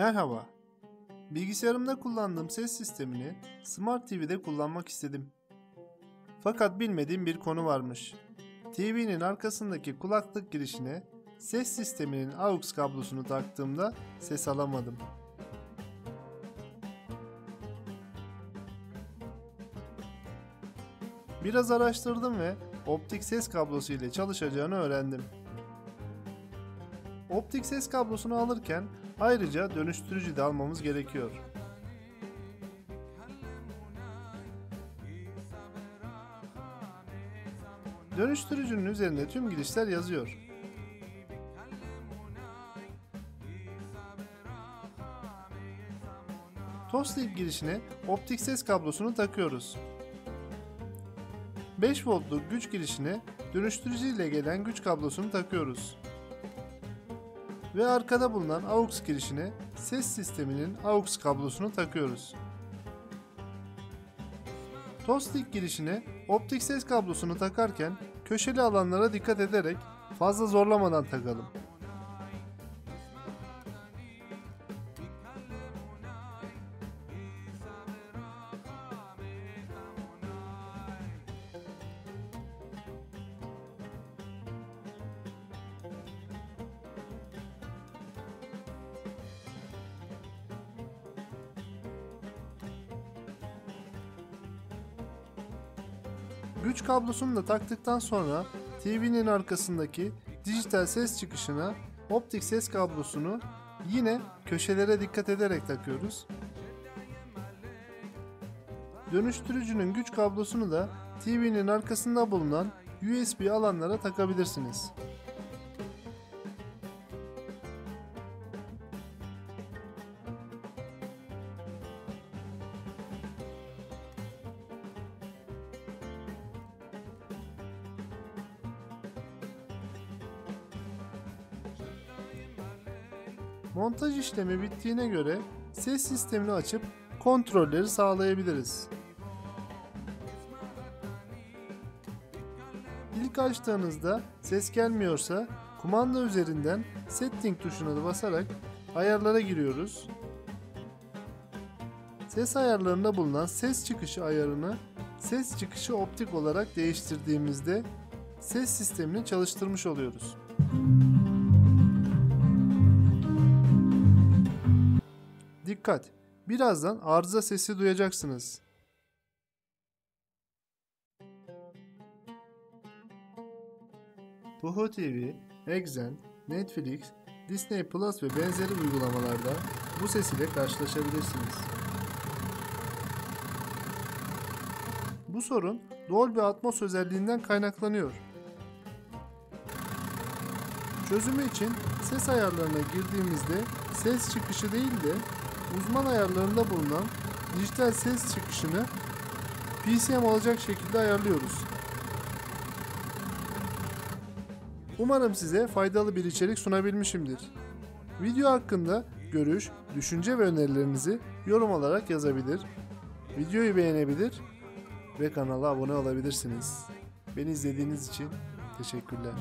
Merhaba. Bilgisayarımda kullandığım ses sistemini Smart TV'de kullanmak istedim. Fakat bilmediğim bir konu varmış. TV'nin arkasındaki kulaklık girişine ses sisteminin AUX kablosunu taktığımda ses alamadım. Biraz araştırdım ve optik ses kablosu ile çalışacağını öğrendim. Optik ses kablosunu alırken ayrıca dönüştürücü de almamız gerekiyor. Dönüştürücünün üzerinde tüm girişler yazıyor. Toslink girişine optik ses kablosunu takıyoruz. 5 voltluk güç girişine dönüştürücü ile gelen güç kablosunu takıyoruz. Ve arkada bulunan AUX girişine ses sisteminin AUX kablosunu takıyoruz. Toslink girişine optik ses kablosunu takarken köşeli alanlara dikkat ederek fazla zorlamadan takalım. Güç kablosunu da taktıktan sonra TV'nin arkasındaki dijital ses çıkışına optik ses kablosunu yine köşelere dikkat ederek takıyoruz. Dönüştürücünün güç kablosunu da TV'nin arkasında bulunan USB alanlara takabilirsiniz. Montaj işlemi bittiğine göre ses sistemini açıp kontrolleri sağlayabiliriz. İlk açtığınızda ses gelmiyorsa kumanda üzerinden setting tuşuna basarak ayarlara giriyoruz. Ses ayarlarında bulunan ses çıkışı ayarını ses çıkışı optik olarak değiştirdiğimizde ses sistemini çalıştırmış oluyoruz. Dikkat! Birazdan arıza sesi duyacaksınız. Toho TV, Exen, Netflix, Disney Plus ve benzeri uygulamalarda bu ses ile karşılaşabilirsiniz. Bu sorun Dolby Atmos özelliğinden kaynaklanıyor. Çözümü için ses ayarlarına girdiğimizde ses çıkışı değil de uzman ayarlarında bulunan dijital ses çıkışını PCM alacak şekilde ayarlıyoruz. Umarım size faydalı bir içerik sunabilmişimdir. Video hakkında görüş, düşünce ve önerilerinizi yorum olarak yazabilir, videoyu beğenebilir ve kanala abone olabilirsiniz. Beni izlediğiniz için teşekkürler.